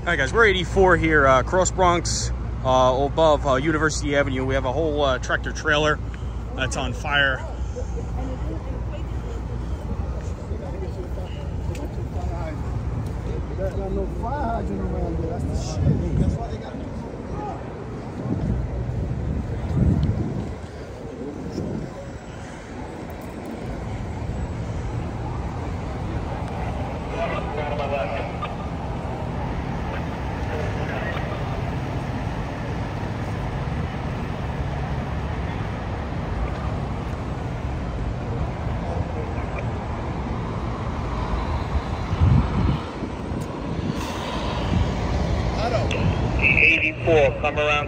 All right, guys, we're 84 here, uh, Cross Bronx, uh, above uh, University Avenue. We have a whole uh, tractor trailer that's on fire.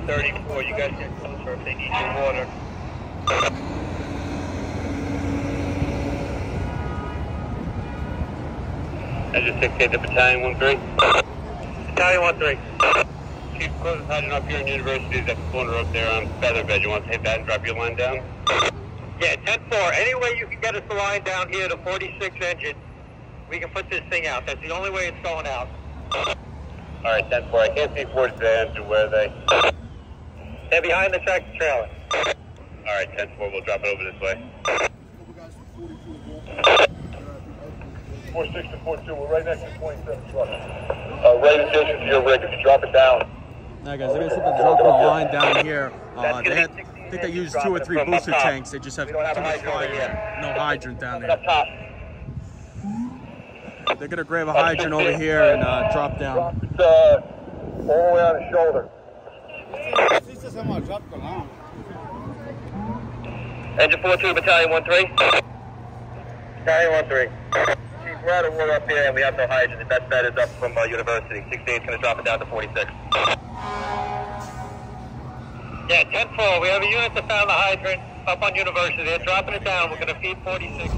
34. You guys get closer if they need your water. Engine 68 to Battalion 13. Battalion 13. Chief, closest hiding up here in University is that corner up there on Featherbed. You want to hit that and drop your line down? Yeah, 10-4. Any way you can get us the line down here to 46 engine, we can put this thing out. That's the only way it's going out. All right, 10-4. I can't see 46 engine. Where are they? They're behind the tractor trailer. All right, 10-4. We'll drop it over this way. Four six to four two. We're right next to twenty-seven truck. Uh, right adjacent to your rig. If you drop it down. All right, guys, they're gonna see the dropping the line down here. Uh, they had, I think they used two or three booster tanks. They just have too have a much hydrant fire. No hydrant down there. They're gonna grab a hydrant over here and uh, drop down. Drop it uh, all the way on the shoulder. Engine 42, Battalion 1-3. Battalion 1-3. Chief, we're out of water up here and we have no hydrant. The best bet is up from uh, University. 68 is going to drop it down to 46. Yeah, 10-4. We have a unit that found the hydrant up on University. They're dropping it down. We're going to feed 46.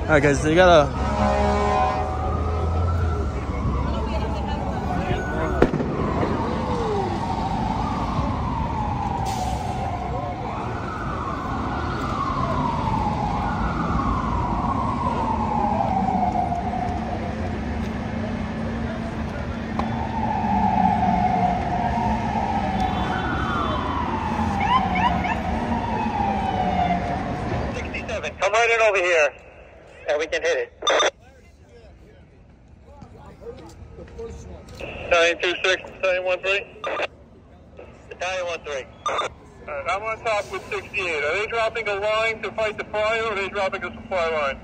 All right, guys, they gotta. Sixty-seven. Come right in over here, and we can hit it. Battalion two six, Battalion one three. Battalion one three. Alright, I'm on top with 68. Are they dropping a line to fight the fire or are they dropping a supply line?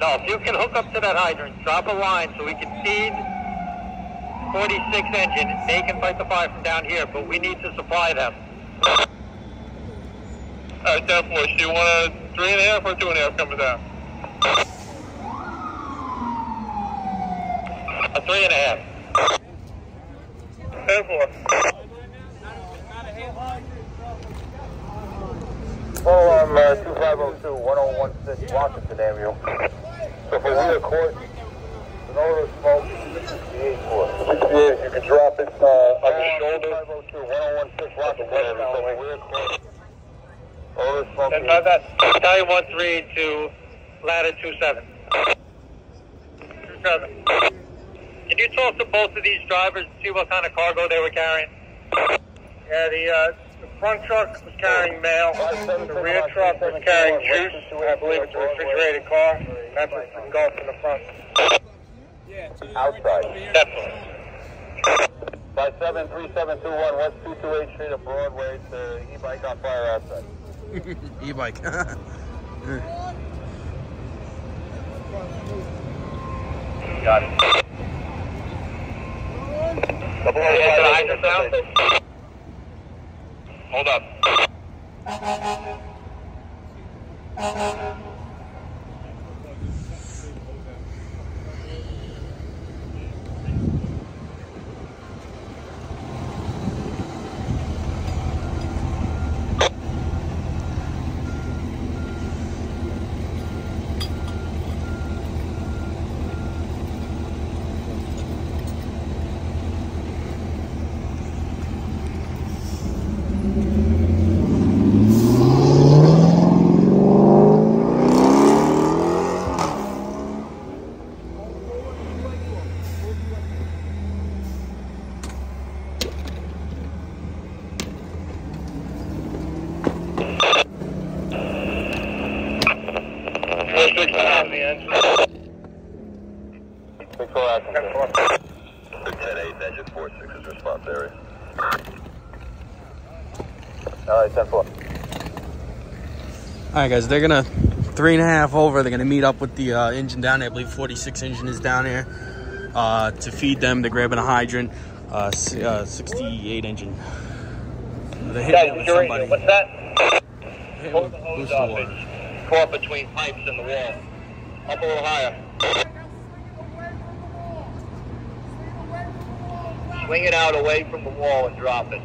No, if you can hook up to that hydrant, drop a line so we can feed 46 engine. They can fight the fire from down here, but we need to supply them. Alright, 10 4. So you want a three and a half or two and a half coming down? A three and a half. 10 4. Full on uh, 2502, 1016 Washington Avenue. So for rear court, no other smoke, 68 4. 68, you can drop it uh, on your shoulder. 2502, 1016 Washington Avenue. So for rear court, no other smoke. And by that, one three to ladder two seven. Two seven. Can you talk to both of these drivers and see what kind of cargo they were carrying? Yeah, the, uh, the front truck was carrying mail. The rear truck was carrying juice. I believe it's a refrigerated car. That's what's engulfed in the front. Outside. Definitely. By 73721 West 228 Street of Broadway to e-bike on fire outside. E-bike. Got it. Hold up. All right, 10-4. All right, guys, they're gonna three and a half over. They're gonna meet up with the uh, engine down there. I believe 46 engine is down there uh, to feed them. They're grabbing a hydrant. Uh, uh, 68 engine. They're hitting it with somebody. What's that? Hit Pull the hose off. water. It's caught between pipes and the wall. Up a little higher. Swing it out away from the wall and drop it.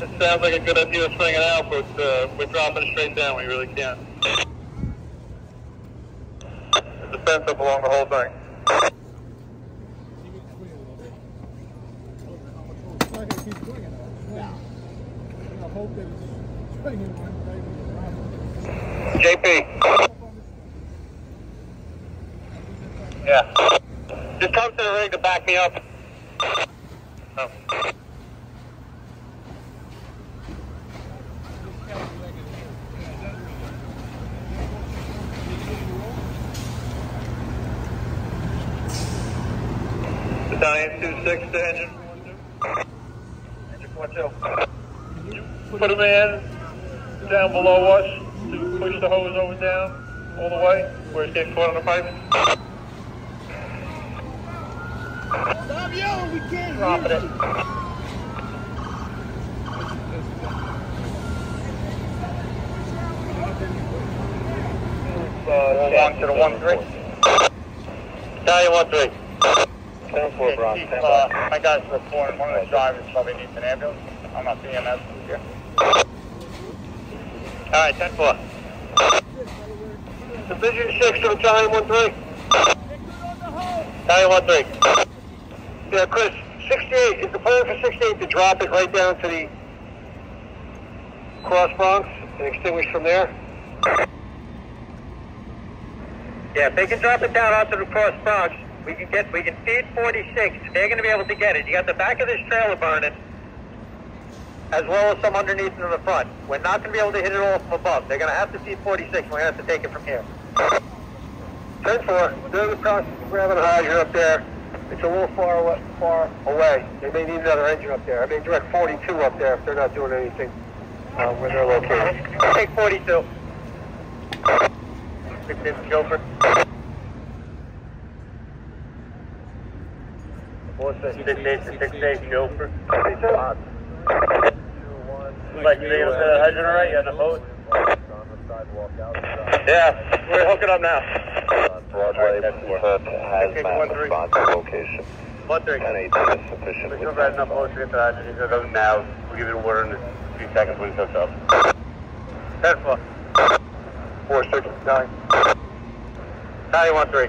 This sounds like a good idea to swing it out, but uh, we're dropping it straight down. We really can't. There's fence up along the whole thing. JP. Yeah. Just come to the rig to back me up. 926 to engine. Engine 42. Put them in, down below us, to push the hose over down, all the way, where it's getting caught on the pipe. Stop yelling, we can't Drop it. it. Uh, one to the one three. Battalion one three. Ten four, Brock. Keep, Ten uh, my guys report. One of the drivers probably needs an ambulance. I'm not EMS here. All right, ten four. Division six to Battalion one three. Battalion one three. Yeah, Chris. 68 is the plan for 68 to drop it right down to the cross Bronx and extinguish from there. Yeah, if they can drop it down onto the cross Bronx, we can get we can feed 46. They're going to be able to get it. You got the back of this trailer burning, as well as some underneath and in the front. We're not going to be able to hit it all from above. They're going to have to feed 46. We're going to have to take it from here. 10 4. They're in the process of grabbing a hydrant up there. It's a little far away, far away. They may need another engine up there. I may direct 42 up there if they're not doing anything uh, where they're located. Take 42. 16 Guilford. Six eight to six eight Guilford. Like, you gonna a hydrant alright? You on the boat? Yeah, we're hooking up now. Broadway, that's four. uh, has Okay, map one, three. location. One thirty. And 18 is sufficient. We still got enough boats to get the hydrant. He's gonna go now. We'll give you the water in a few seconds when he hooks up. Ten four. Four six nine. Tally one three.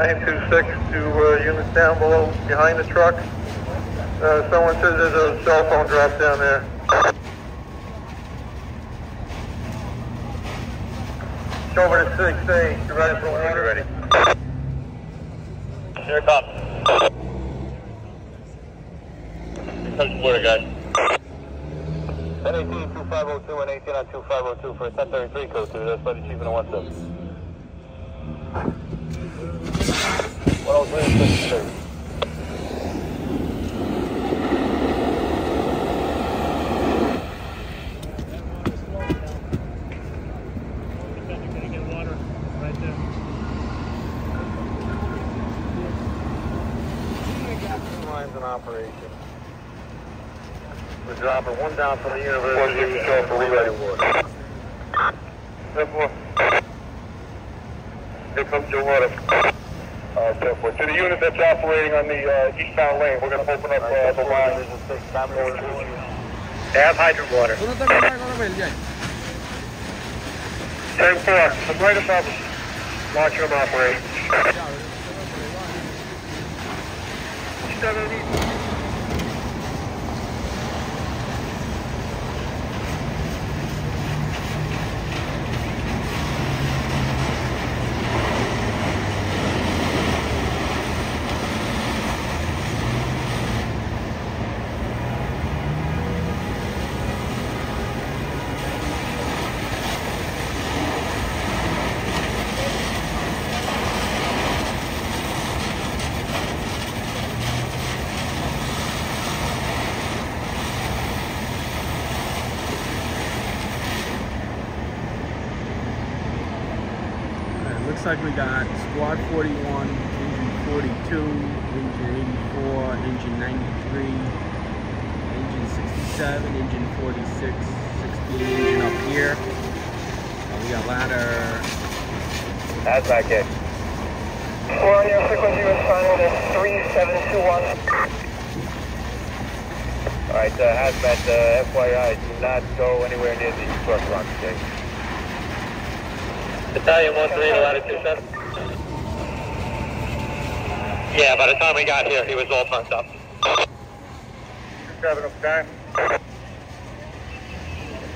2-6 to uh, units down below, behind the truck. Uh, someone says there's a cell phone drop down there. It's over to 6A. You ready for water? Ready. Here it comes. Here comes the water, guys. At 18 2502 and 18 on 2502 for a 1033 code 2. That's by the chief in the 17. 103 and 63. Lines in operation. We're dropping one down from the university. One for relay water. Here comes your water. Uh. To the unit that's operating on the uh, eastbound lane, we're going to open up uh, the line. They have hydrant water. ¿Tú no te metas con Abel, ya? Ten four. I'm right above us. Launch them operate. Alright, looks like we got squad 41, engine 42, engine 84, engine 93, engine 67, engine 46, 16 engine up here. Uh, we got ladder. That's back in. Four, your frequency final to 3721. All right, uh, hazmat, uh, FYI, do not go anywhere near the truck run, okay? Battalion 138, latitude 7. Yeah, by the time we got here, he was all fucked up. Seven, okay?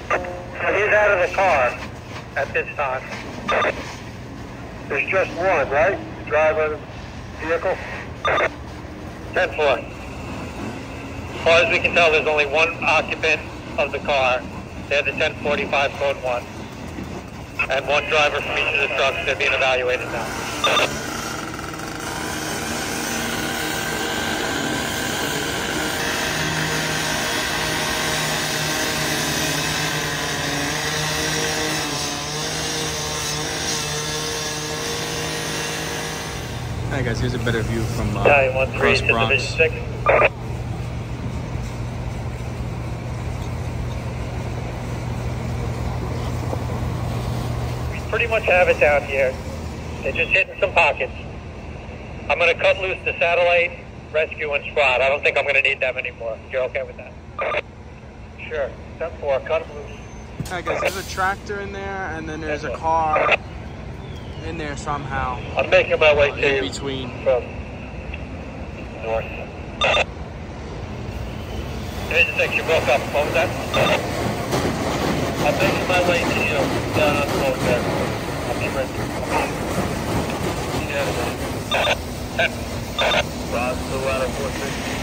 He's out of the car at this time. There's just one, right? Driver, vehicle? 10-4. As far as we can tell, there's only one occupant of the car. They're the 1045 code 1. And one driver from each of the trucks. They're being evaluated now. Alright guys, here's a better view from uh, across Bronx. Division 6. We pretty much have it down here. They're just hitting some pockets. I'm going to cut loose the satellite, rescue, and squad. I don't think I'm going to need them anymore. You're okay with that? Sure. 10-4, cut them loose. Alright guys, there's a tractor in there and then there's a car in there somehow I'm making my way in to you between. from north. 6, you broke up. What was that? I'm making my way to you down on the oh, road there. I'll be ready. Yeah. Cross the ladder, 460.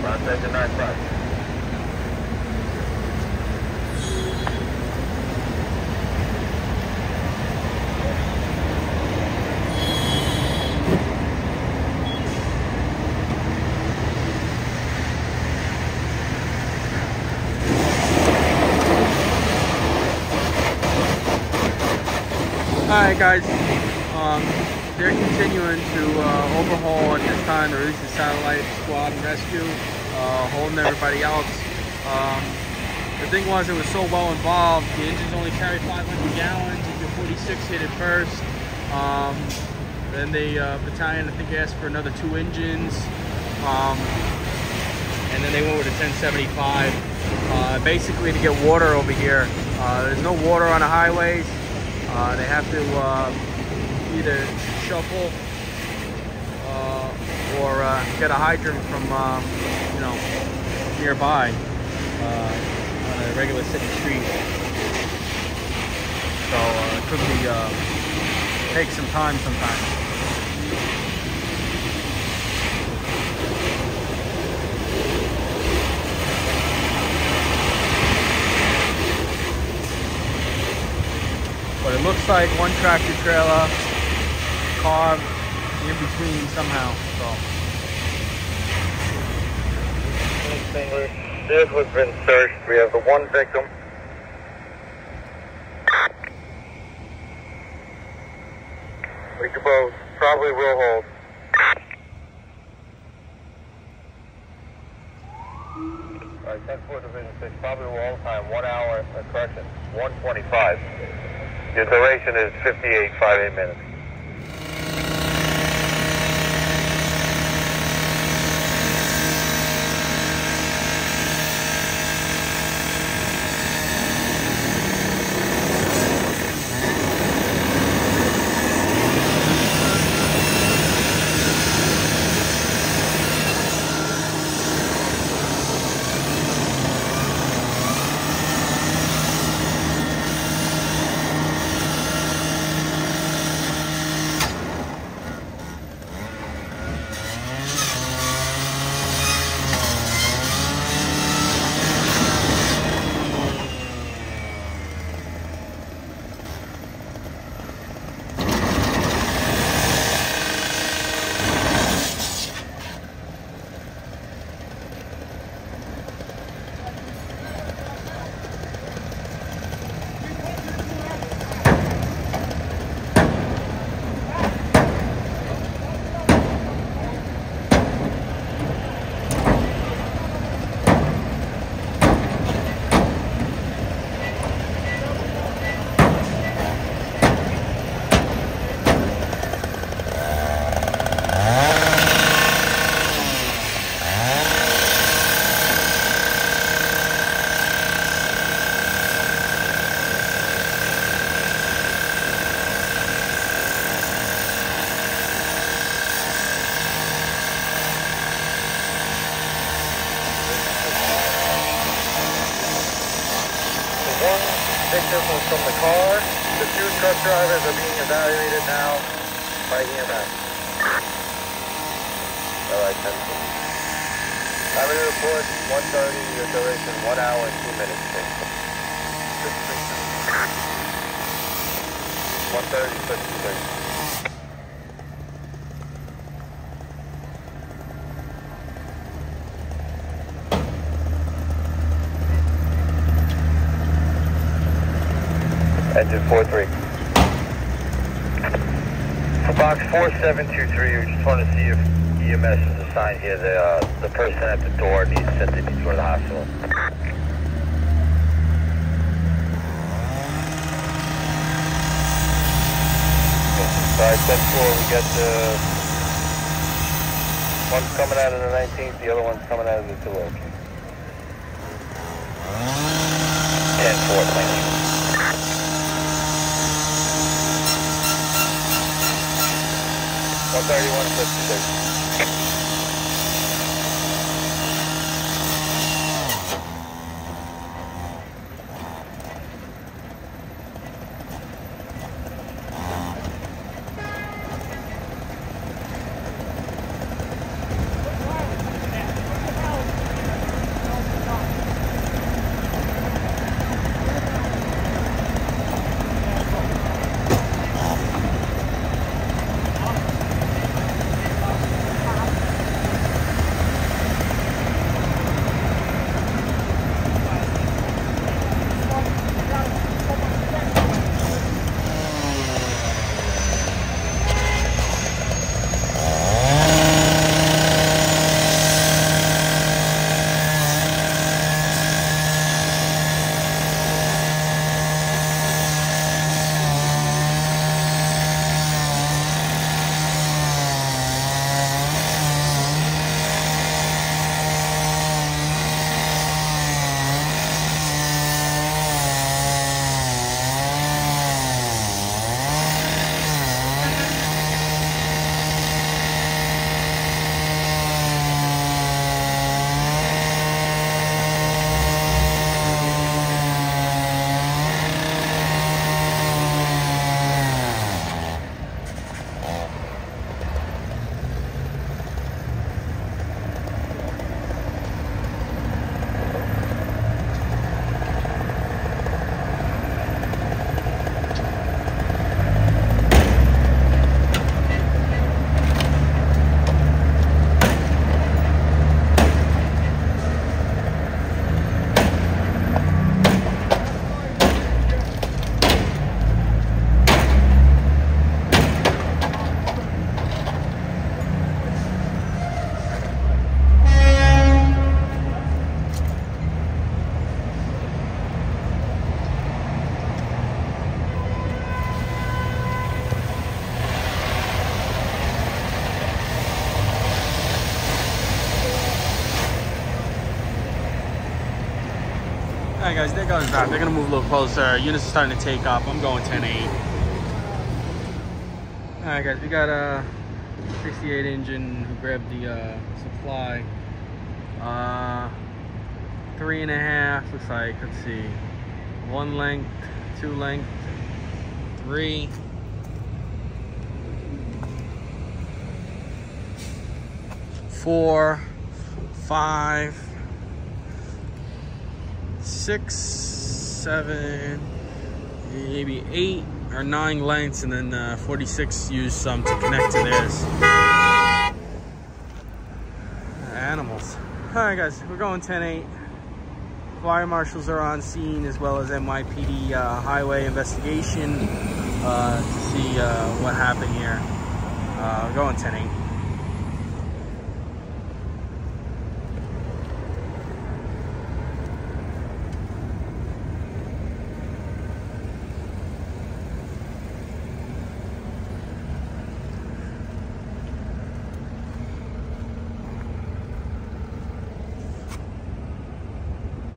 Cross engine 95. Alright guys, um, they're continuing to uh, overhaul at this time, or at least the satellite squad and rescue, uh, holding everybody else. Um, the thing was, it was so well involved. The engines only carry 500 gallons. Engine 46 hit it first. Um, then the uh, battalion, I think, asked for another two engines. Um, and then they went with a 1075. Uh, basically, to get water over here, uh, there's no water on the highways. Uh, they have to uh, either shuffle uh, or uh, get a hydrant from um, you know nearby uh, on a regular city street. So it could be take some time sometimes. It looks like one tractor trailer, car in between somehow. So Vehicle's been searched. We have the one victim. We could both probably will hold. Alright, 10 4 Division 6, probably will all time, one hour, uh, correction, 125. Your duration is 58, 58 minutes. Samples from the car. The two truck drivers are being evaluated now by EMS. All right, 10 Time of report, 1.30, your duration, 1 hour and 2 minutes. 1.30, 53. Engine 4-3. For box 4723, we just want to see if EMS is assigned here. The, uh, the person at the door needs to go to the hospital. Alright, 10-4, we got the... One's coming out of the 19th, the other one's coming out of the 2 10-4, 3156. Right, guys, there goes that. They're gonna move a little closer. Units are starting to take off. I'm going 10-8. All right, guys, we got a 68 engine who grabbed the uh, supply. Uh, three and a half. Looks like. Let's see. One length, two length, three. Four, five, six, seven, maybe eight or nine lengths, and then uh, 46 used some to connect to theirs. Animals. All right, guys, we're going 10-8. Fire marshals are on scene as well as NYPD uh, highway investigation uh, to see uh, what happened here. Uh, we're going 10-8.